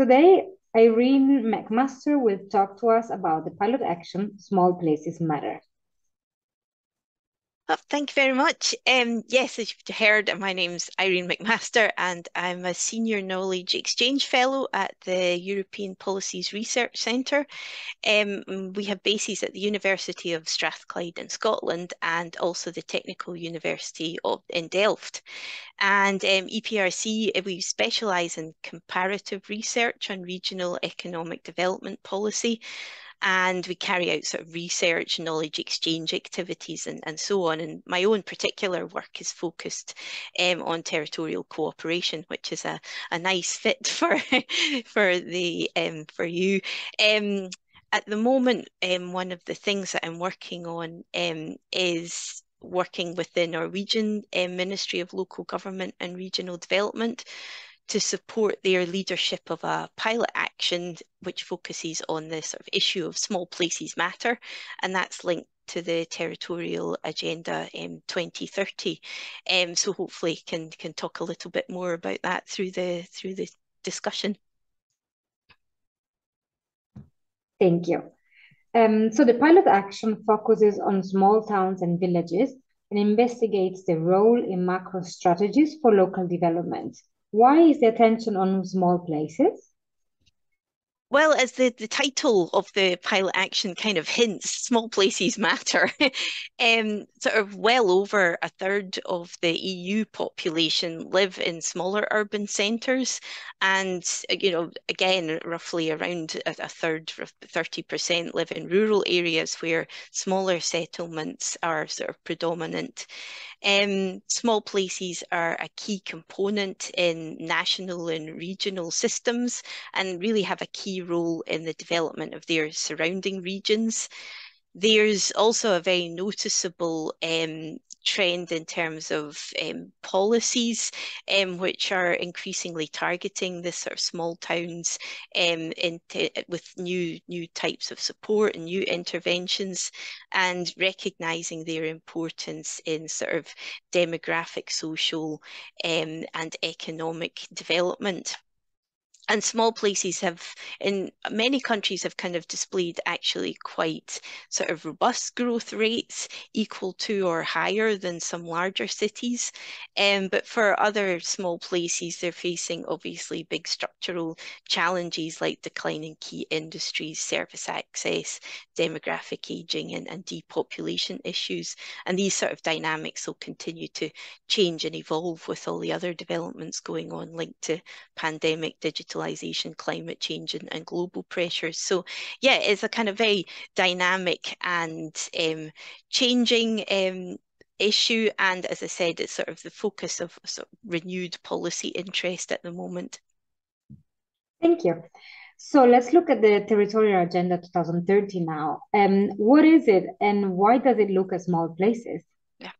Today, Irene McMaster will talk to us about the pilot action Small Places Matter. Oh, thank you very much. Um, yes, as you've heard, my name's Irene McMaster, and I'm a Senior Knowledge Exchange Fellow at the European Policies Research Centre. Um, we have bases at the University of Strathclyde in Scotland and also the Technical University of, in Delft. And um, EPRC, we specialise in comparative research on regional economic development policy and we carry out sort of research, knowledge exchange activities, and, and so on. And my own particular work is focused um, on territorial cooperation, which is a, a nice fit for for the um, for you. Um, at the moment, um, one of the things that I'm working on um, is working with the Norwegian um, Ministry of Local Government and Regional Development to support their leadership of a pilot action which focuses on the sort of issue of small places matter, and that's linked to the territorial agenda um, 2030. Um, so hopefully can can talk a little bit more about that through the through the discussion. Thank you. Um, so the pilot action focuses on small towns and villages and investigates the role in macro strategies for local development. Why is the attention on small places? Well, as the, the title of the pilot action kind of hints, small places matter. um, sort of well over a third of the EU population live in smaller urban centres. And, you know, again, roughly around a, a third, 30% live in rural areas where smaller settlements are sort of predominant. Um, small places are a key component in national and regional systems and really have a key role in the development of their surrounding regions. There's also a very noticeable um, trend in terms of um, policies, um, which are increasingly targeting the sort of small towns um, with new new types of support and new interventions, and recognizing their importance in sort of demographic, social, um, and economic development and small places have in many countries have kind of displayed actually quite sort of robust growth rates equal to or higher than some larger cities. Um, but for other small places they're facing obviously big structural challenges like declining key industries service access demographic aging and, and depopulation issues. And these sort of dynamics will continue to change and evolve with all the other developments going on linked to pandemic digital digitalization, climate change, and, and global pressures. So, yeah, it's a kind of very dynamic and um, changing um, issue. And as I said, it's sort of the focus of sort of renewed policy interest at the moment. Thank you. So let's look at the Territorial Agenda 2030 now. Um, what is it and why does it look at small places? Yeah.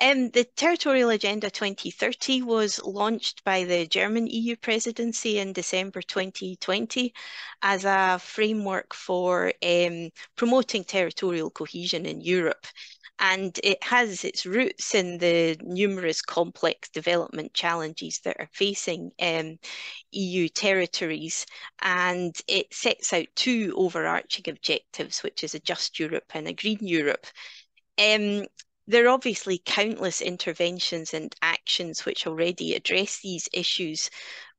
Um, the Territorial Agenda 2030 was launched by the German EU presidency in December 2020 as a framework for um, promoting territorial cohesion in Europe. And it has its roots in the numerous complex development challenges that are facing um, EU territories. And it sets out two overarching objectives, which is a just Europe and a green Europe. Um, there are obviously countless interventions and actions which already address these issues,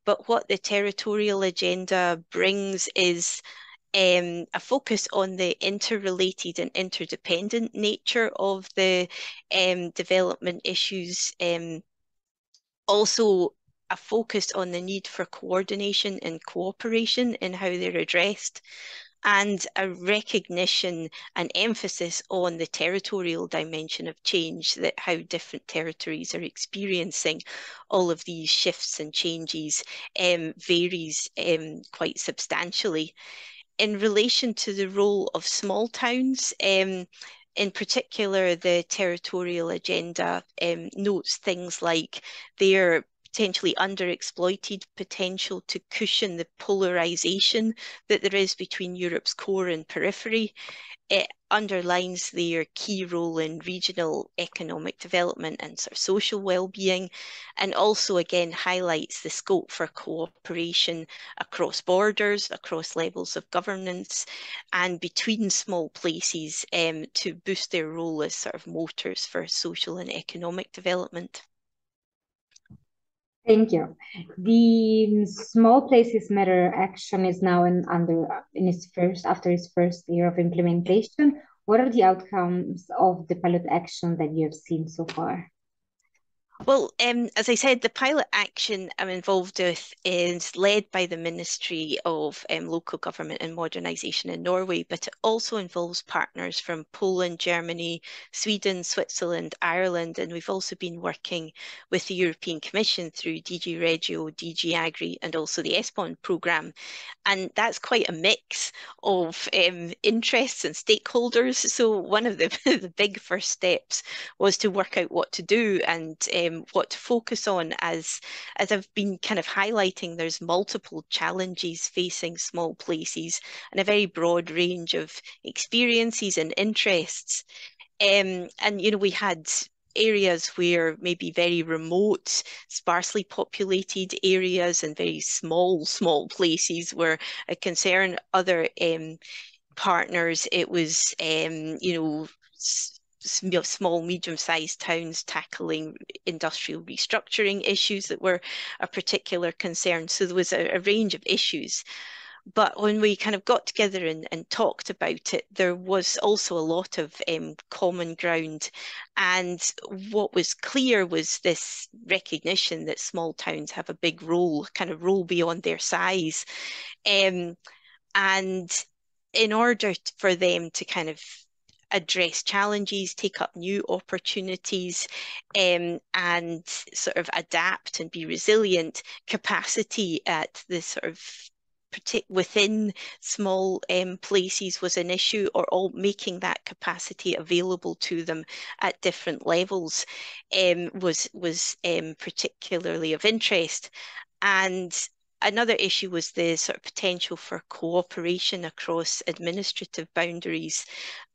but what the territorial agenda brings is um, a focus on the interrelated and interdependent nature of the um, development issues. Um, also, a focus on the need for coordination and cooperation in how they're addressed and a recognition and emphasis on the territorial dimension of change, that how different territories are experiencing all of these shifts and changes um, varies um, quite substantially. In relation to the role of small towns, um, in particular, the territorial agenda um, notes things like their potentially underexploited potential to cushion the polarization that there is between Europe's core and periphery. It underlines their key role in regional economic development and sort of social well-being, and also again highlights the scope for cooperation across borders, across levels of governance, and between small places um, to boost their role as sort of motors for social and economic development. Thank you. The um, Small Places Matter action is now in under in its first after its first year of implementation. What are the outcomes of the pilot action that you have seen so far? Well, um, as I said, the pilot action I'm involved with is led by the Ministry of um, Local Government and Modernisation in Norway, but it also involves partners from Poland, Germany, Sweden, Switzerland, Ireland, and we've also been working with the European Commission through DG Regio, DG Agri, and also the ESPON programme. And that's quite a mix of um, interests and stakeholders. So one of the, the big first steps was to work out what to do and um, what to focus on as as I've been kind of highlighting there's multiple challenges facing small places and a very broad range of experiences and interests um, and you know we had areas where maybe very remote, sparsely populated areas and very small, small places were a concern. Other um, partners, it was, um, you know, small, medium-sized towns tackling industrial restructuring issues that were a particular concern. So there was a, a range of issues. But when we kind of got together and, and talked about it, there was also a lot of um, common ground. And what was clear was this recognition that small towns have a big role, kind of role beyond their size. Um, and in order for them to kind of address challenges, take up new opportunities, um, and sort of adapt and be resilient capacity at the sort of within small um, places was an issue or all making that capacity available to them at different levels um, was was um, particularly of interest. And another issue was the sort of potential for cooperation across administrative boundaries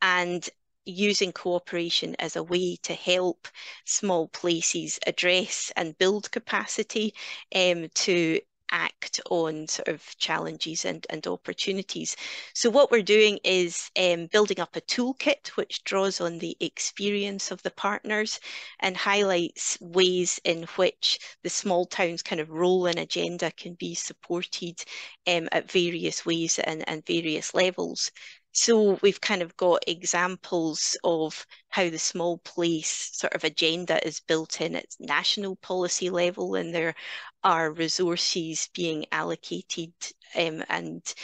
and using cooperation as a way to help small places address and build capacity um, to act on sort of challenges and, and opportunities. So what we're doing is um, building up a toolkit which draws on the experience of the partners and highlights ways in which the small towns kind of role and agenda can be supported um, at various ways and, and various levels. So we've kind of got examples of how the small place sort of agenda is built in at national policy level, and there are resources being allocated um, and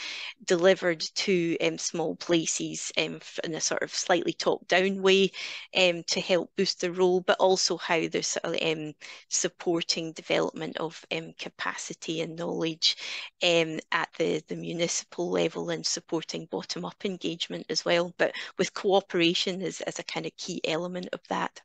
delivered to um, small places um, in a sort of slightly top-down way um, to help boost the role, but also how they're sort of um, supporting development of um, capacity and knowledge at the, the municipal level and supporting bottom-up engagement as well, but with cooperation as, as a kind of key element of that.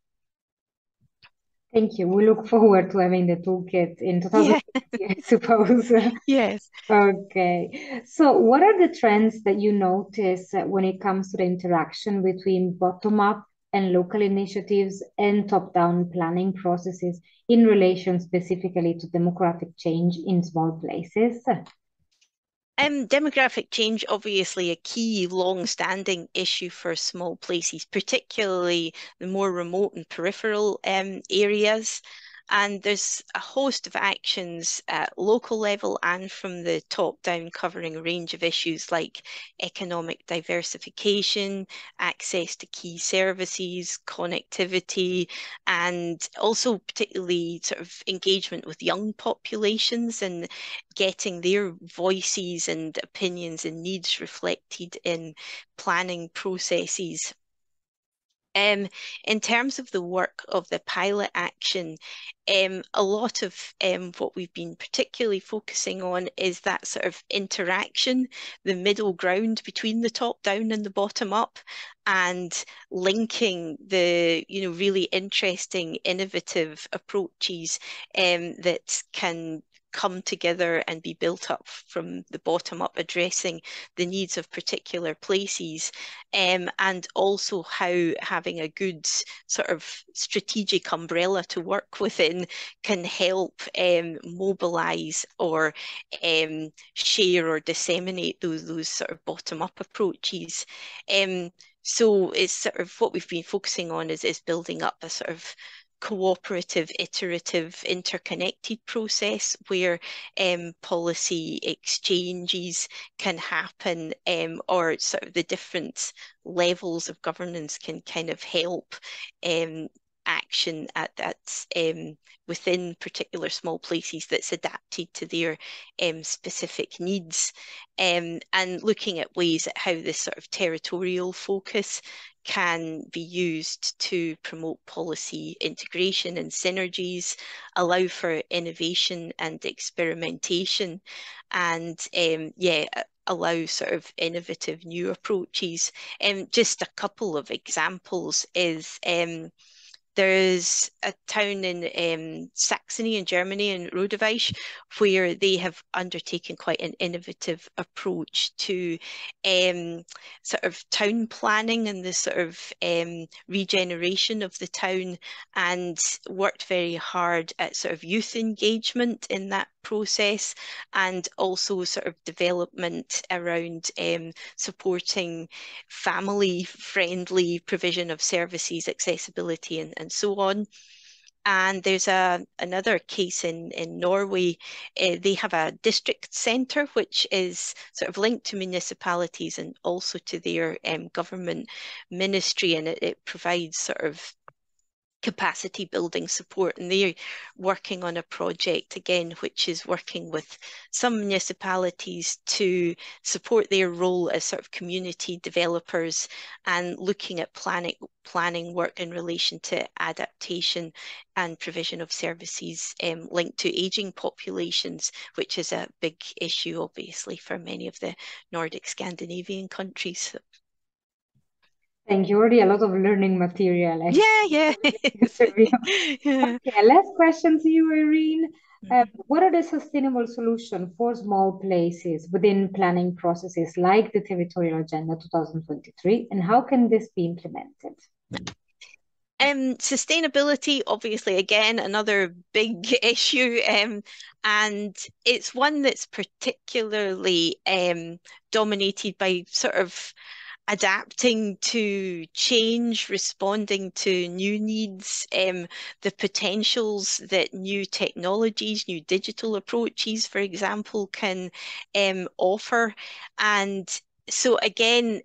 Thank you. We look forward to having the toolkit in 2020, yeah. I suppose. Yes. Okay. So, what are the trends that you notice when it comes to the interaction between bottom up and local initiatives and top down planning processes in relation specifically to demographic change in small places? Um, demographic change, obviously a key long-standing issue for small places, particularly the more remote and peripheral um, areas. And there's a host of actions at local level and from the top down covering a range of issues like economic diversification, access to key services, connectivity, and also particularly sort of engagement with young populations and getting their voices and opinions and needs reflected in planning processes Um, in terms of the work of the pilot action, um, a lot of um, what we've been particularly focusing on is that sort of interaction, the middle ground between the top down and the bottom up, and linking the you know really interesting, innovative approaches um, that can come together and be built up from the bottom up, addressing the needs of particular places, um, and also how having a good sort of strategic umbrella to work within can help um, mobilize or um, share or disseminate those those sort of bottom up approaches. Um, so it's sort of what we've been focusing on is is building up a sort of cooperative, iterative, interconnected process where um, policy exchanges can happen um, or sort of the different levels of governance can kind of help um, action at that um, within particular small places that's adapted to their um, specific needs. Um, and looking at ways at how this sort of territorial focus can be used to promote policy integration and synergies, allow for innovation and experimentation, and um, yeah, allow sort of innovative new approaches. And um, just a couple of examples is um, there's a town in um, Saxony in Germany, in Rodewisch, where they have undertaken quite an innovative approach to um, sort of town planning and the sort of um, regeneration of the town and worked very hard at sort of youth engagement in that process and also sort of development around um, supporting family friendly provision of services, accessibility and, and so on. And there's a another case in in Norway. Uh, they have a district centre which is sort of linked to municipalities and also to their um, government ministry, and it, it provides sort of capacity building support and they're working on a project again which is working with some municipalities to support their role as sort of community developers and looking at planning planning work in relation to adaptation and provision of services um, linked to aging populations which is a big issue obviously for many of the Nordic Scandinavian countries Thank you. Already a lot of learning material. Yeah, yeah. yeah. Okay, last question to you, Irene. Uh, mm-hmm. what are the sustainable solutions for small places within planning processes like the Territorial Agenda 2023, and how can this be implemented? Um, sustainability, obviously, again, another big issue, um, and it's one that's particularly um, dominated by sort of adapting to change, responding to new needs, um, the potentials that new technologies, new digital approaches, for example, can um, offer. And so again,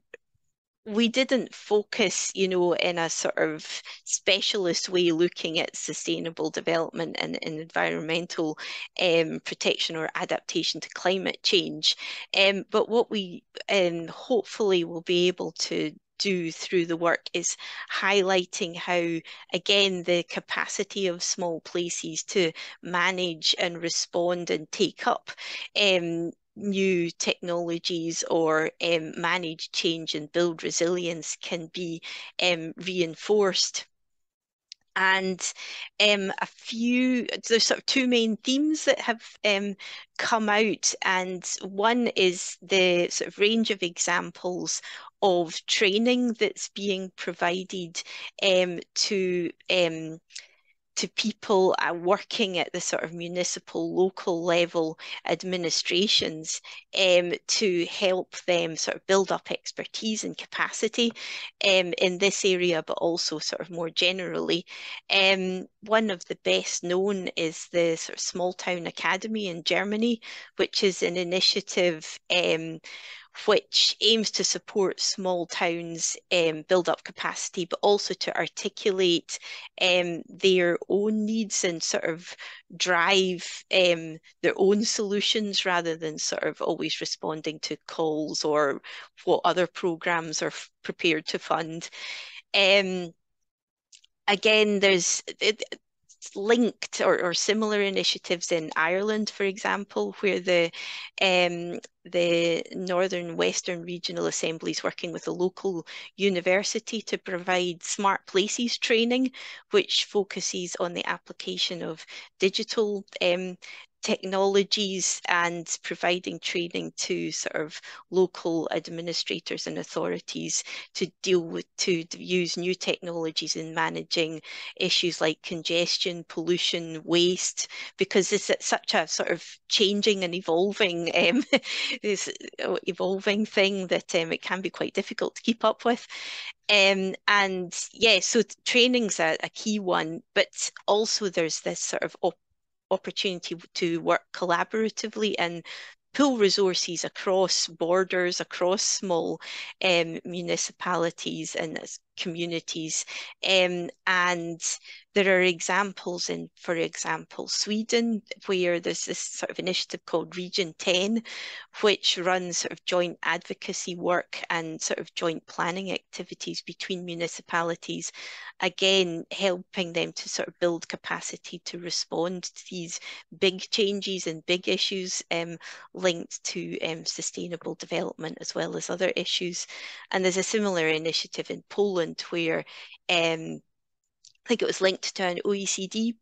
we didn't focus, you know, in a sort of specialist way looking at sustainable development and, and environmental um, protection or adaptation to climate change. Um, but what we um, hopefully will be able to do through the work is highlighting how, again, the capacity of small places to manage and respond and take up um, new technologies or um, manage change and build resilience can be um, reinforced. And um, a few, there's sort of two main themes that have um, come out, and one is the sort of range of examples of training that's being provided um, to um, to people uh, working at the sort of municipal, local level administrations um, to help them sort of build up expertise and capacity um, in this area, but also sort of more generally. Um, one of the best known is the sort of Small Town Academy in Germany, which is an initiative um, which aims to support small towns um, build up capacity, but also to articulate um, their own needs and sort of drive um, their own solutions rather than sort of always responding to calls or what other programs are prepared to fund. Um, again, there's it, linked or, or similar initiatives in Ireland, for example, where the um, the Northern Western Regional Assembly is working with a local university to provide smart places training, which focuses on the application of digital um, technologies and providing training to sort of local administrators and authorities to deal with to use new technologies in managing issues like congestion, pollution, waste, because it's such a sort of changing and evolving um, this evolving thing that um, it can be quite difficult to keep up with. Um, and yeah, so training's a, a key one, but also there's this sort of op opportunity to work collaboratively and pool resources across borders, across small um, municipalities and communities. Um, and there are examples in, for example, Sweden, where there's this sort of initiative called Region 10, which runs sort of joint advocacy work and sort of joint planning activities between municipalities, again, helping them to sort of build capacity to respond to these big changes and big issues um, linked to um, sustainable development as well as other issues. And there's a similar initiative in Poland Where um, I think it was linked to an OECD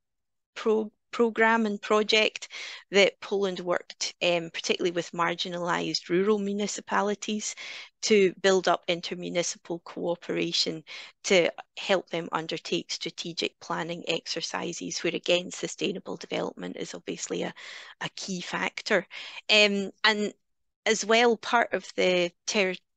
pro program and project that Poland worked um, particularly with marginalized rural municipalities to build up intermunicipal cooperation to help them undertake strategic planning exercises where again sustainable development is obviously a, a key factor. Um, and as well part of the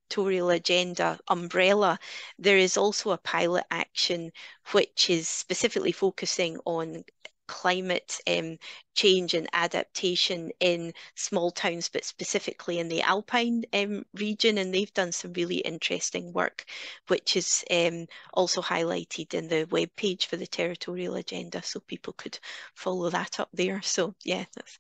territorial agenda umbrella, there is also a pilot action which is specifically focusing on climate um, change and adaptation in small towns, but specifically in the Alpine um, region. And they've done some really interesting work, which is um, also highlighted in the web page for the territorial agenda. So people could follow that up there. So yeah, that's